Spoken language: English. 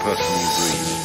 personal dream.